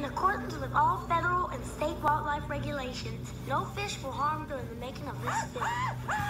In accordance with all federal and state wildlife regulations. No fish were harmed during the making of this film.